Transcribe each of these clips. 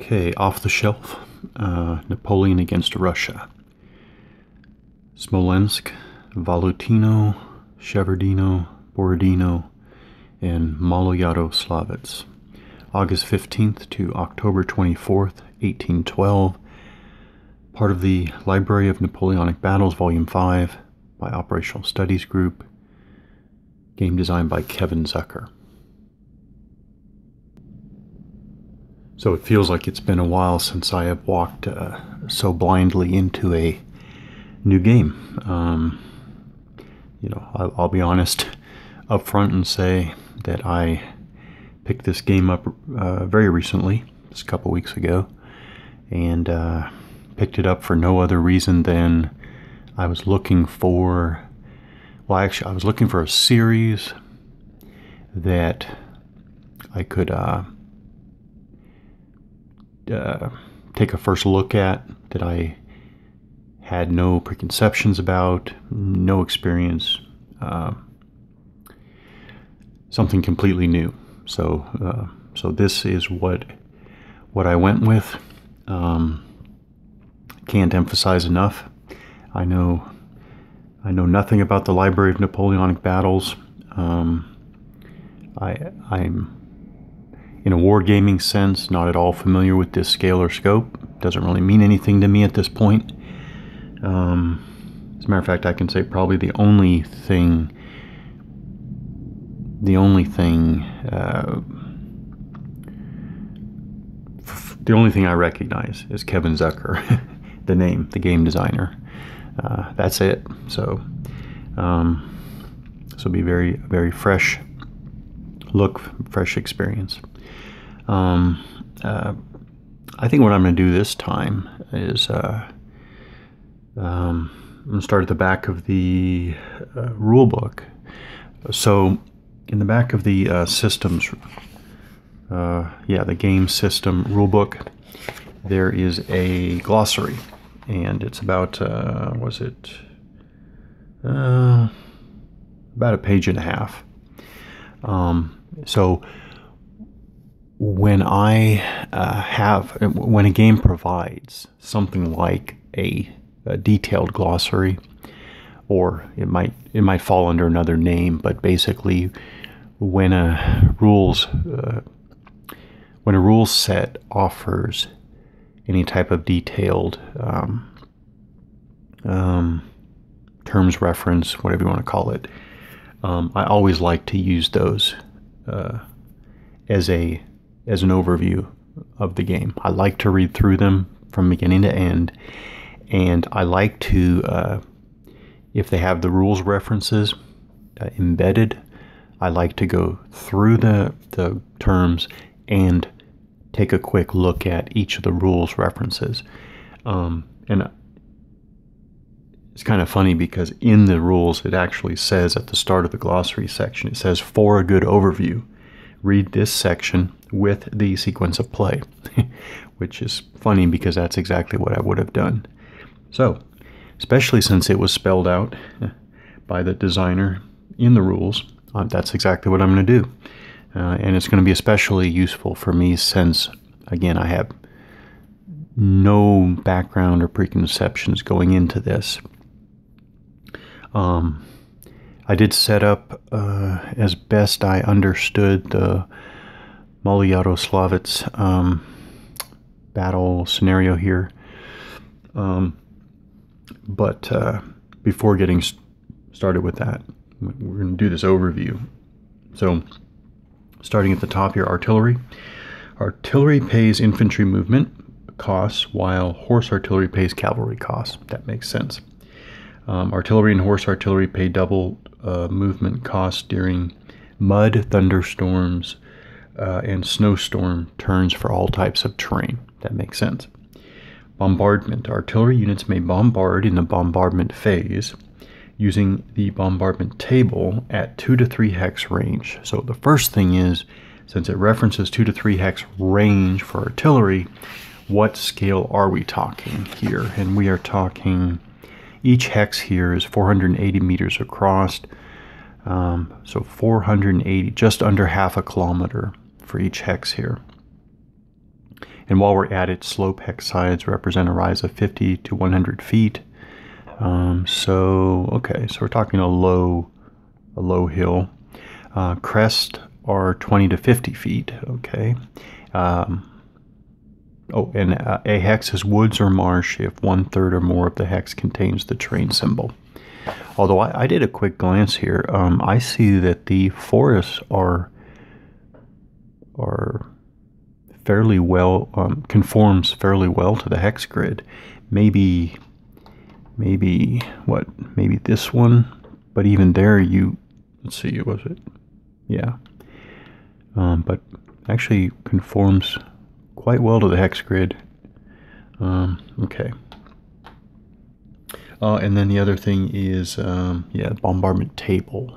Okay, off the shelf uh, Napoleon against Russia. Smolensk, Valutino, Shevardino, Borodino, and Maloyaroslavets. August 15th to October 24th, 1812. Part of the Library of Napoleonic Battles, Volume 5, by Operational Studies Group. Game designed by Kevin Zucker. So it feels like it's been a while since I have walked uh, so blindly into a new game. Um, you know, I'll, I'll, be honest up front and say that I picked this game up uh, very recently, just a couple weeks ago, and uh, picked it up for no other reason than I was looking for. Well, actually, I was looking for a series that I could uh, take a first look at that I had no preconceptions about, no experience, uh, something completely new. So, uh, so this is what what I went with. Um, can't emphasize enough. I know I know nothing about the Library of Napoleonic Battles. Um, I I'm in a wargaming sense, not at all familiar with this scale or scope. Doesn't really mean anything to me at this point. Um, as a matter of fact, I can say probably the only thing, the only thing, uh, the only thing I recognize is Kevin Zucker, the name, the game designer. Uh, that's it. So, um, this will be very, very fresh look, fresh experience. Um, uh, I think what I'm going to do this time is uh, um, I'm going to start at the back of the uh, rule book. So, in the back of the uh, systems, uh, yeah, the game system rule book, there is a glossary, and it's about uh, was it about a page and a half. Um, so when I uh, have, when a game provides something like a, a, detailed glossary, or it might it might fall under another name, but basically, when a rules uh, when a rules set offers any type of detailed um, um, terms reference, whatever you want to call it, um, I always like to use those uh, as a as an overview of the game. I like to read through them from beginning to end, and I like to, uh, if they have the rules references uh, embedded, I like to go through the, the terms and take a quick look at each of the rules references. Um, and it's kind of funny because in the rules, it actually says at the start of the glossary section, it says for a good overview read this section with the sequence of play, which is funny because that's exactly what I would have done. So, especially since it was spelled out by the designer in the rules, uh, that's exactly what I'm going to do. Uh, and it's going to be especially useful for me since, again, I have no background or preconceptions going into this. Um, I did set up uh, as best I understood the Maloyaroslavets um, battle scenario here. Um, but uh, before getting started with that, we're going to do this overview. So, starting at the top here, artillery. Artillery pays infantry movement costs, while horse artillery pays cavalry costs. That makes sense. Um, artillery and horse artillery pay double uh, movement costs during mud, thunderstorms, uh, and snowstorm turns for all types of terrain. That makes sense. Bombardment. Artillery units may bombard in the bombardment phase using the bombardment table at 2 to 3 hex range. So the first thing is, since it references 2 to 3 hex range for artillery, what scale are we talking here? And we are talking each hex here is 480 meters across, um, so 480, just under half a kilometer for each hex here. And while we're at it, slope hex sides represent a rise of 50 to 100 feet. Um, so, okay, so we're talking a low, a low hill. Uh, crest are 20 to 50 feet, okay. Um, oh, and uh, a hex is woods or marsh if one third or more of the hex contains the terrain symbol. Although I, I did a quick glance here, um, I see that the forests are are fairly well um, conforms fairly well to the hex grid. Maybe maybe what maybe this one, but even there you let's see was it yeah um, but actually conforms quite well to the hex grid. Um, okay. Uh, and then the other thing is, um, yeah, bombardment table.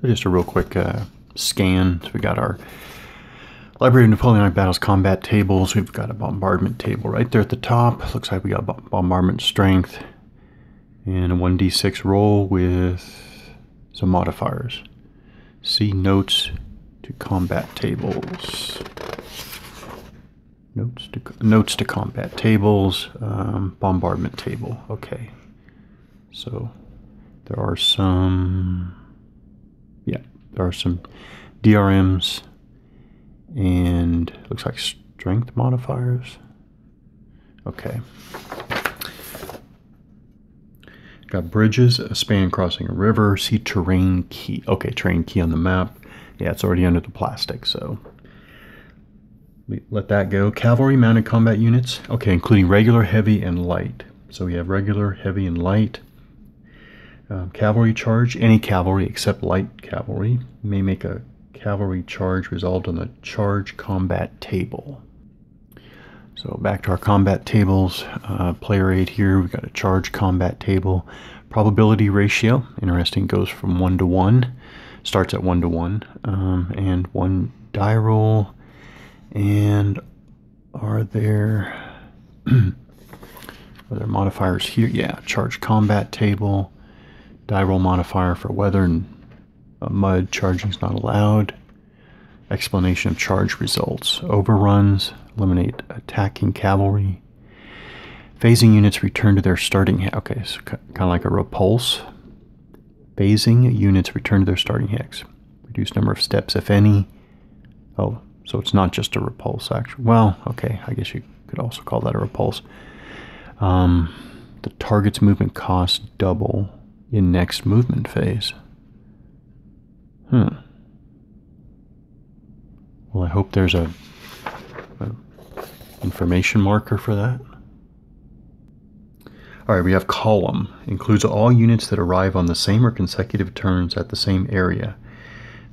So just a real quick uh, scan. So we got our Library of Napoleonic Battles combat tables. We've got a bombardment table right there at the top. Looks like we got bombardment strength and a 1d6 roll with some modifiers. See notes to combat tables. Notes to notes to combat tables, um, bombardment table. Okay, so there are some. Yeah, there are some DRMs and looks like strength modifiers. Okay. Got bridges, a span crossing a river, see terrain key. Okay, terrain key on the map. Yeah, it's already under the plastic, so let that go. Cavalry mounted combat units. Okay, including regular, heavy, and light. So we have regular, heavy, and light. Um, cavalry charge. Any cavalry except light cavalry may make a cavalry charge resolved on the charge combat table. So back to our combat tables. Uh, player aid here. We've got a charge combat table. Probability ratio. Interesting. Goes from 1 to 1 starts at one to one, um, and one die roll. And are there are there modifiers here? Yeah, charge combat table, die roll modifier for weather and uh, mud charging is not allowed. Explanation of charge results: overruns eliminate attacking cavalry. Phasing units return to their starting. Okay, so kind of like a repulse Phasing units return to their starting hex. Reduce number of steps, if any. Oh, so it's not just a repulse, actually. Well, okay, I guess you could also call that a repulse. Um, the target's movement cost double in next movement phase. Hmm. Well, I hope there's a, a information marker for that. All right, we have column. Includes all units that arrive on the same or consecutive turns at the same area.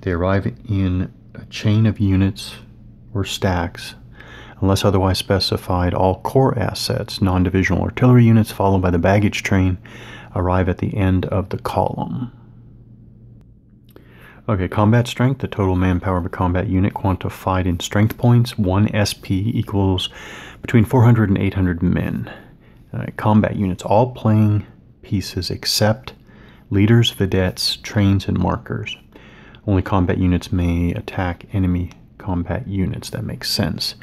They arrive in a chain of units or stacks. Unless otherwise specified, all corps assets, non-divisional artillery units followed by the baggage train, arrive at the end of the column. Okay, combat strength, the total manpower of a combat unit quantified in strength points, 1 SP equals between 400 and 800 men combat units, all playing pieces except leaders, vedettes, trains, and markers. Only combat units may attack enemy combat units. That makes sense.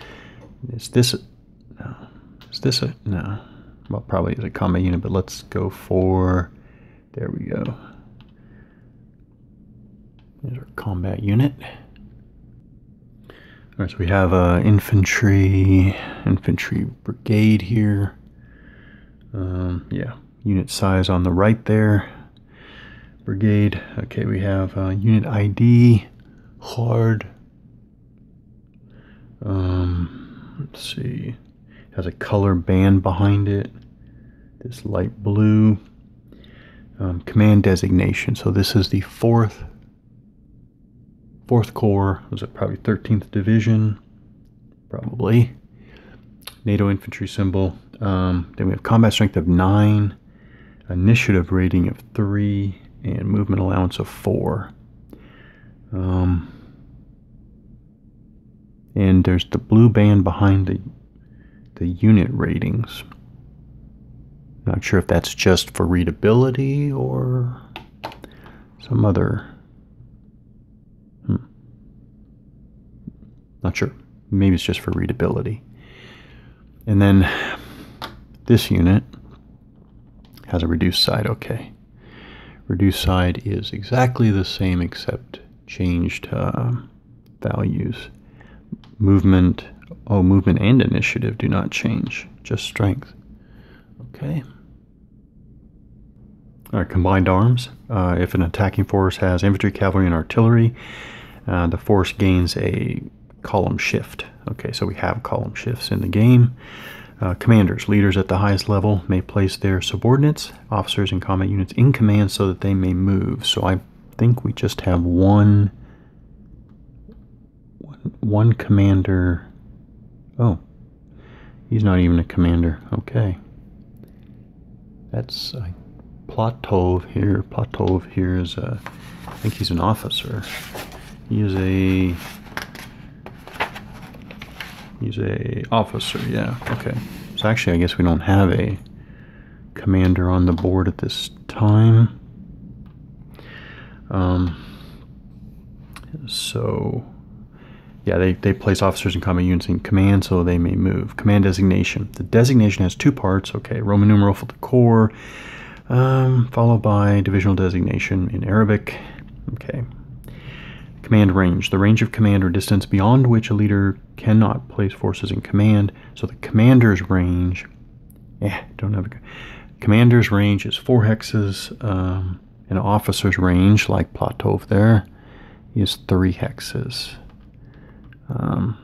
Is this a, no? Is this a no? Well, probably is a combat unit, but let's go for. There we go. There's our combat unit. All right, so we have a uh, infantry, infantry brigade here. Um, yeah, unit size on the right there. Brigade. Okay, we have uh, unit ID, hard. Um, let's see. It Has a color band behind it. This light blue. Um, command designation. So this is the fourth, fourth corps. Was it probably 13th division? Probably. NATO infantry symbol. Um, then we have combat strength of 9, initiative rating of 3, and movement allowance of 4. Um, and there's the blue band behind the, the unit ratings. Not sure if that's just for readability or some other. Hmm. Not sure. Maybe it's just for readability. And then this unit has a reduced side. Okay. Reduced side is exactly the same except changed uh, values. Movement, oh, movement and initiative do not change, just strength. Okay. All right, combined arms. Uh, if an attacking force has infantry, cavalry, and artillery, uh, the force gains a column shift. Okay, so we have column shifts in the game. Uh, commanders, leaders at the highest level, may place their subordinates, officers, and combat units in command so that they may move. So I think we just have one, one, commander. Oh, he's not even a commander. Okay. That's uh, Platov here. Platov here is, a, I think he's an officer. He is a He's a officer, yeah. Okay. So actually, I guess we don't have a commander on the board at this time. Um, so, yeah, they, they place officers in combat units in command so they may move. Command designation. The designation has two parts. Okay, Roman numeral for the corps, um, followed by divisional designation in Arabic. Okay. Command range, the range of command or distance beyond which a leader cannot place forces in command. So the commander's range, eh, don't have a commander's range is four hexes. Um, an officer's range, like Platov there, is three hexes. Um,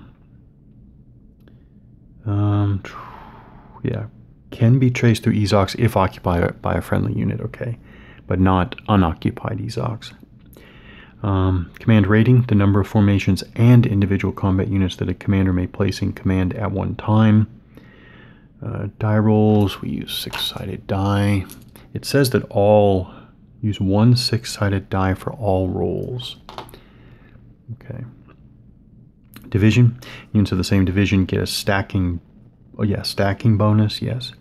um, yeah, can be traced through EZOCs if occupied by a friendly unit, okay, but not unoccupied EZOCs. Um, command rating, the number of formations and individual combat units that a commander may place in command at one time. Uh, die rolls, we use six-sided die. It says that all, use one six-sided die for all rolls. Okay. Division, units of the same division get a stacking, oh yeah, stacking bonus, yes.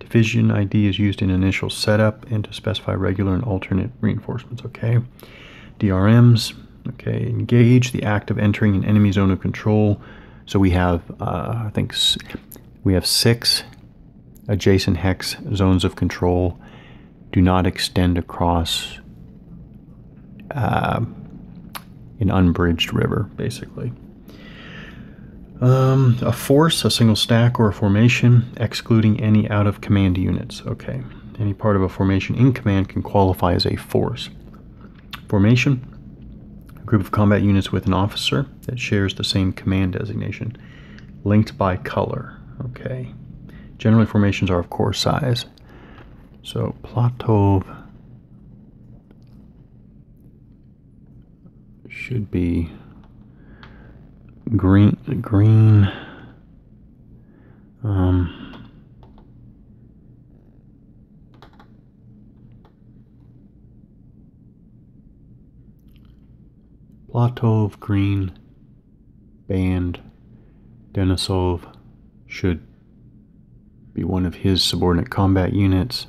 Division ID is used in initial setup and to specify regular and alternate reinforcements, okay. DRMs. Okay, engage the act of entering an enemy zone of control. So we have, uh, I think, we have six adjacent hex zones of control. Do not extend across uh, an unbridged river, basically. Um, a force, a single stack, or a formation, excluding any out of command units. Okay, any part of a formation in command can qualify as a force. Formation, a group of combat units with an officer that shares the same command designation, linked by color. Okay. Generally, formations are of course size. So Platov should be green. Green. Um, Platov, Green, Band, Denisov should be one of his subordinate combat units.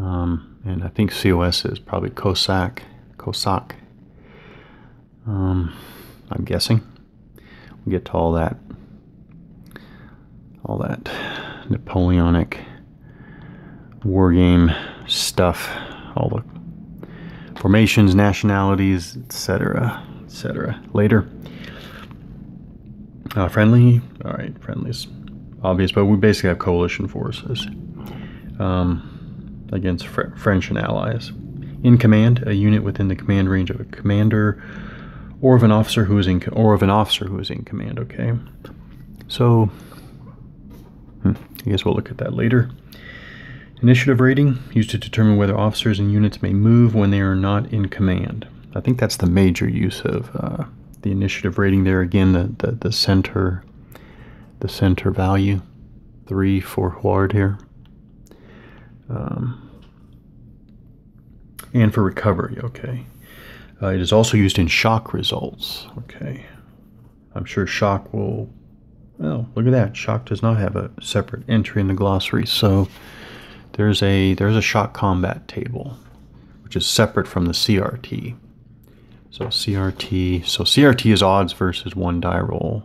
Um, and I think COS is probably Cossack. Cossack. Um, I'm guessing. We'll get to all that. All that Napoleonic war game stuff. All the formations, nationalities, etc., etc. Later. Uh, friendly, all right, friendly's obvious, but we basically have coalition forces um, against Fr French and allies. In command, a unit within the command range of a commander or of an officer who is in or of an officer who is in command. Okay, so hmm, I guess we'll look at that later. Initiative rating, used to determine whether officers and units may move when they are not in command. I think that's the major use of uh, the initiative rating there. Again, the, the, the center the center value, 3 for Huard here. Um, and for recovery, okay. Uh, it is also used in shock results, okay. I'm sure shock will, well, look at that. Shock does not have a separate entry in the glossary, so there's a there's a shock combat table, which is separate from the CRT. So CRT. So CRT is odds versus one die roll.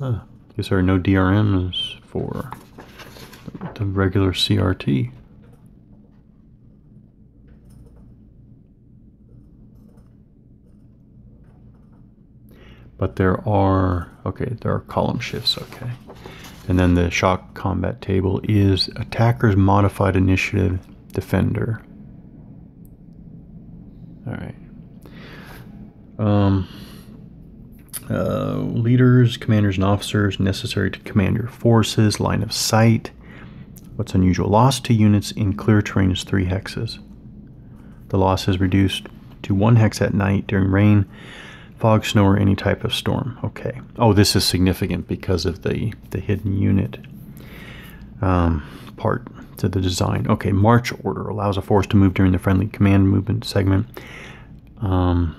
Huh. Guess there are no DRMs for the regular CRT. But there are, okay, there are column shifts, okay. And then the shock combat table is attacker's modified initiative defender. All right. Um, uh, leaders, commanders, and officers necessary to command your forces, line of sight. What's unusual? Loss to units in clear terrain is three hexes. The loss is reduced to one hex at night during rain, fog, snow, or any type of storm. Okay. Oh, this is significant because of the, the hidden unit um, part to the design. Okay, march order allows a force to move during the friendly command movement segment. Um,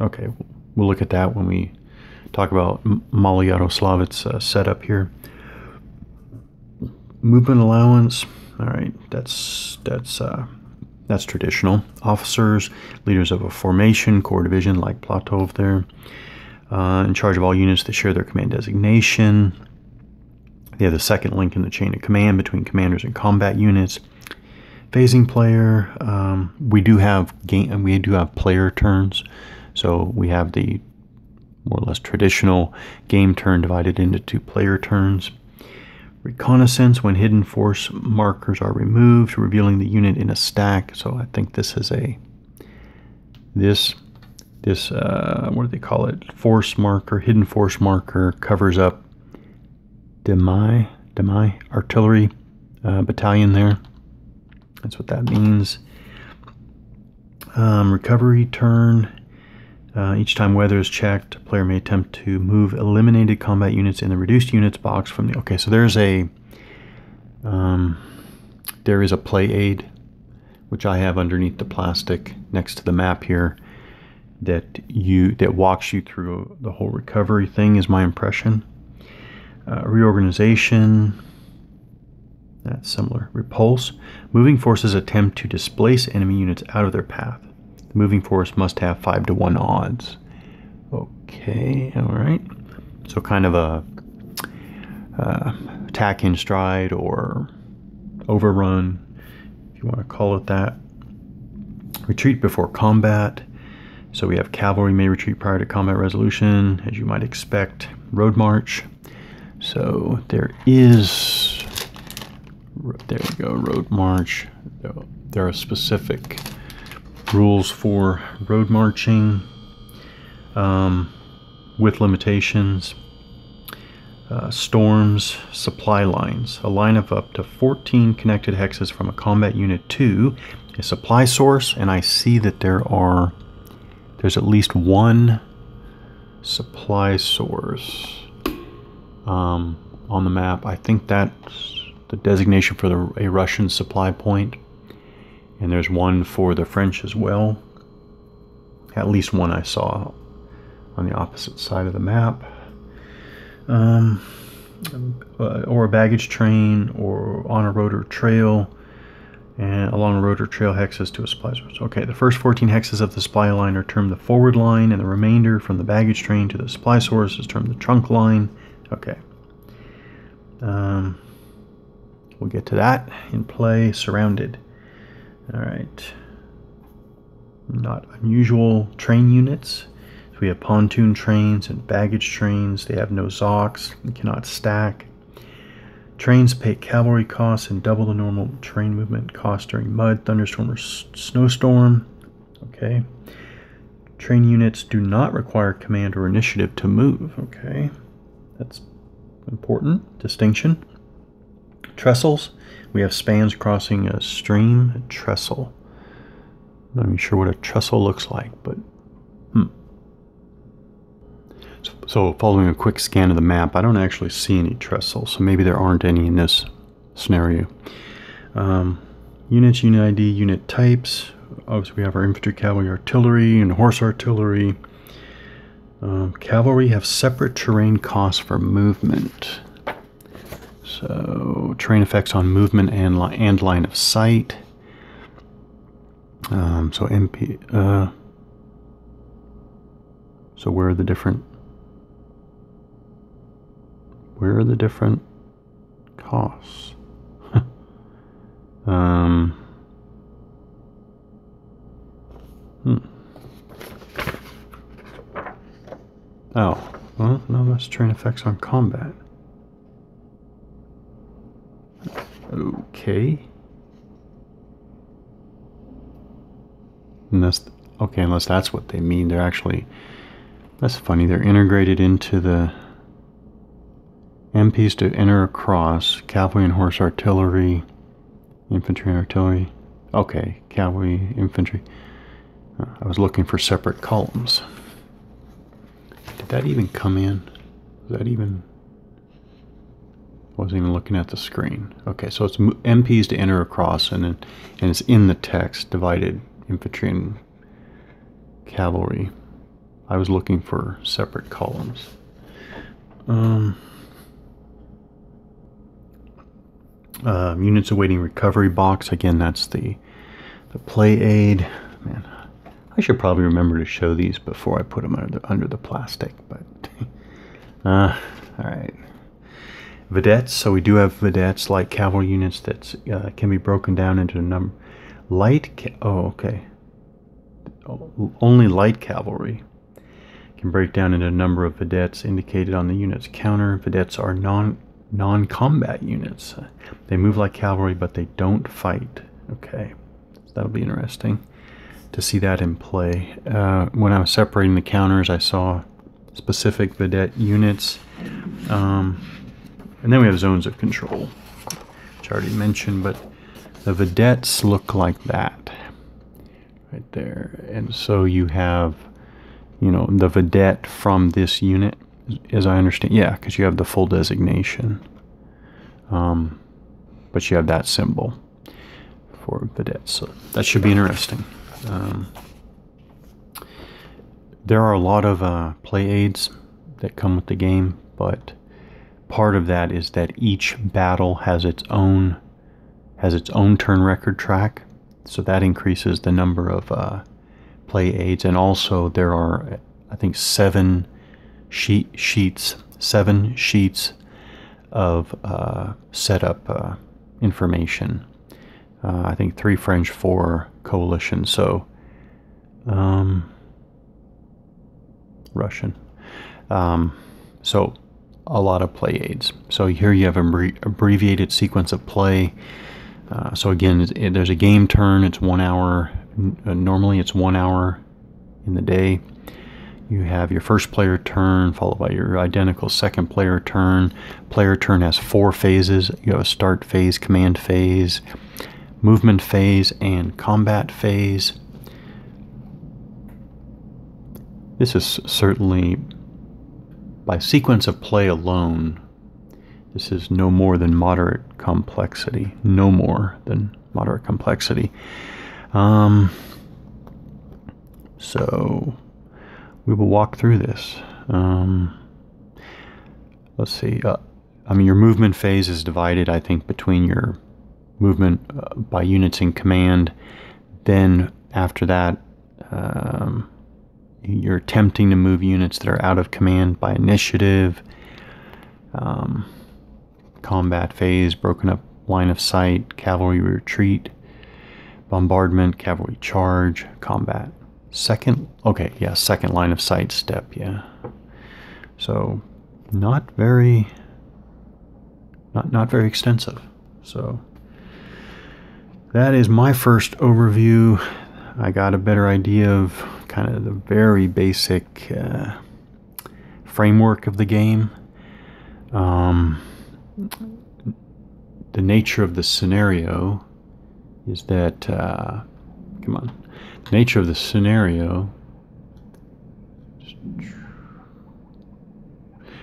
okay, we'll look at that when we talk about Maloyaroslavets's uh, setup here. Movement allowance. All right, that's that's uh, that's traditional. Officers, leaders of a formation, corps division like Platov there, uh, in charge of all units that share their command designation. They have the second link in the chain of command between commanders and combat units. Phasing player. Um, we do have game. We do have player turns. So we have the more or less traditional game turn divided into two player turns. Reconnaissance when hidden force markers are removed, revealing the unit in a stack. So I think this is a this this uh, what do they call it? Force marker, hidden force marker covers up Demi, Demi artillery uh, battalion there. That's what that means. Um, recovery turn. Uh, each time weather is checked, a player may attempt to move eliminated combat units in the reduced units box from the. Okay, so there's a. Um, there is a play aid, which I have underneath the plastic next to the map here, that you that walks you through the whole recovery thing. Is my impression. Uh, reorganization. That's similar. Repulse. Moving forces attempt to displace enemy units out of their path. The moving force must have 5 to 1 odds. Okay, alright. So kind of a uh, attack in stride or overrun, if you want to call it that. Retreat before combat. So we have cavalry may retreat prior to combat resolution, as you might expect. Road march. So there is, there we go, road march. There are specific rules for road marching um, with limitations. Uh, storms, supply lines. A line of up to 14 connected hexes from a combat unit to a supply source, and I see that there are, there's at least one supply source um, on the map. I think that's the designation for the, a Russian supply point. And there's one for the French as well. At least one I saw on the opposite side of the map. Um, or a baggage train or on a rotor trail and along a rotor trail hexes to a supply source. Okay, the first 14 hexes of the supply line are termed the forward line, and the remainder from the baggage train to the supply source is termed the trunk line. Okay. Um, we'll get to that in play. Surrounded. All right. Not unusual train units. So we have pontoon trains and baggage trains. They have no ZOCs and cannot stack. Trains pay cavalry costs and double the normal train movement cost during mud, thunderstorm, or snowstorm. Okay. Train units do not require command or initiative to move. Okay. That's important distinction. Trestles. We have spans crossing a stream. Trestle. Not even sure what a trestle looks like, but hmm. So, so following a quick scan of the map, I don't actually see any trestles, so maybe there aren't any in this scenario. Um, units, unit ID, unit types. Obviously, we have our infantry, cavalry, artillery, and horse artillery. Um, cavalry have separate terrain costs for movement. So train effects on movement and, li and line of sight. Um, so MP, uh, So where are the different where are the different costs? um hmm. Oh, well, no, that's train effects on combat. Okay. Unless, okay, unless that's what they mean. They're actually, that's funny. They're integrated into the MPs to enter across cavalry and horse artillery, infantry and artillery. Okay, cavalry, infantry. Uh, I was looking for separate columns. Did that even come in? Was that even? Wasn't even looking at the screen. Okay, so it's MPs to enter across, and then and it's in the text divided infantry and cavalry. I was looking for separate columns. Um, uh, units awaiting recovery box. Again, that's the the play aid. Man, I should probably remember to show these before I put them under the, under the plastic. But uh, all right. Vedettes. So we do have vedettes, light cavalry units that uh, can be broken down into a number Light, oh, okay. Only light cavalry can break down into a number of vedettes indicated on the unit's counter. Vedettes are non non-combat units. They move like cavalry, but they don't fight. Okay, so that'll be interesting to see that in play. Uh, when I was separating the counters, I saw specific vedette units. Um, and then we have zones of control, which I already mentioned, but the vedettes look like that right there. And so you have, you know, the vedette from this unit, as I understand. Yeah, because you have the full designation. Um, but you have that symbol for vedettes. So that should be interesting. Um, there are a lot of uh, play aids that come with the game, but part of that is that each battle has its own has its own turn record track, so that increases the number of uh, play aids. And also, there are, I think, seven sheet sheets, seven sheets of uh, setup uh, information. Uh, I think three French, four coalition. So, um, Russian. Um, so, a lot of play aids. So here you have an abbreviated sequence of play uh, so again, there's a game turn. It's one hour. Uh, normally, it's one hour in the day. You have your first player turn, followed by your identical second player turn. Player turn has four phases. You have a start phase, command phase, movement phase, and combat phase. This is certainly, by sequence of play alone, this is no more than moderate complexity. No more than moderate complexity. Um, so we will walk through this. Um, let's see. Uh, I mean, your movement phase is divided, I think, between your movement uh, by units in command. Then after that, um, you're attempting to move units that are out of command by initiative. Um, combat phase, broken up line of sight, cavalry retreat, bombardment, cavalry charge, combat. Second, okay, yeah, second line of sight step, yeah. So, not very, not not very extensive. So, that is my first overview. I got a better idea of kind of the very basic uh, framework of the game. Um, the nature of the scenario is that, uh, come on, the nature of the scenario.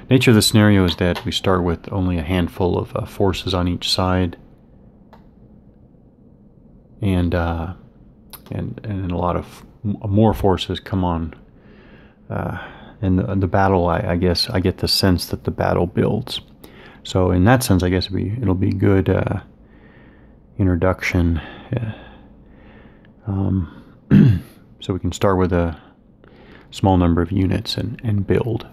Nature of the scenario is that we start with only a handful of uh, forces on each side, and uh, and and a lot of more forces come on. Uh, in the, the battle, I, I guess I get the sense that the battle builds. So in that sense, I guess it'll be, it'll be good uh, introduction. Um, so we can start with a small number of units and, and build.